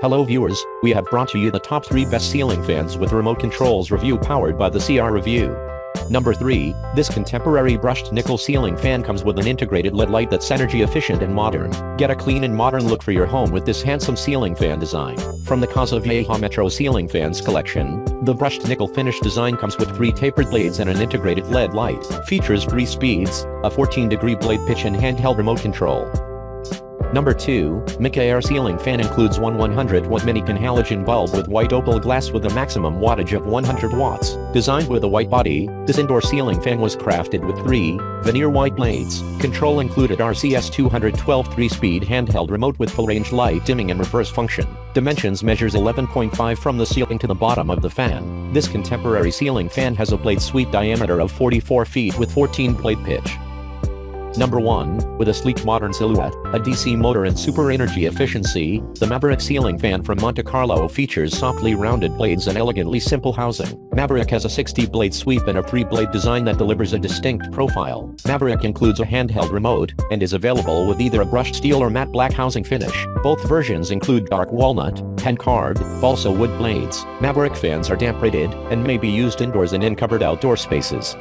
Hello viewers, we have brought to you the top 3 best ceiling fans with remote controls review powered by the CR Review. Number 3, this contemporary brushed nickel ceiling fan comes with an integrated LED light that's energy efficient and modern. Get a clean and modern look for your home with this handsome ceiling fan design. From the Casa Vieja Metro ceiling fans collection, the brushed nickel finish design comes with three tapered blades and an integrated LED light. Features three speeds, a 14 degree blade pitch and handheld remote control. Number 2, Minka-Aire Ceiling Fan includes one 100 watt Minikin halogen bulb with white opal glass with a maximum wattage of 100 watts. Designed with a white body, this indoor ceiling fan was crafted with three veneer white blades. Control included RCS 212 3-speed handheld remote with full range light dimming and reverse function. Dimensions measures 11.5 from the ceiling to the bottom of the fan. This contemporary ceiling fan has a blade sweep diameter of 44 feet with 14 blade pitch. Number 1, with a sleek modern silhouette, a DC motor and super energy efficiency, the Maverick ceiling fan from Monte Carlo features softly rounded blades and elegantly simple housing. Maverick has a 60-blade sweep and a 3-blade design that delivers a distinct profile. Maverick includes a handheld remote, and is available with either a brushed steel or matte black housing finish. Both versions include dark walnut, hand-carved, balsa wood blades. Maverick fans are damp rated, and may be used indoors and in covered outdoor spaces.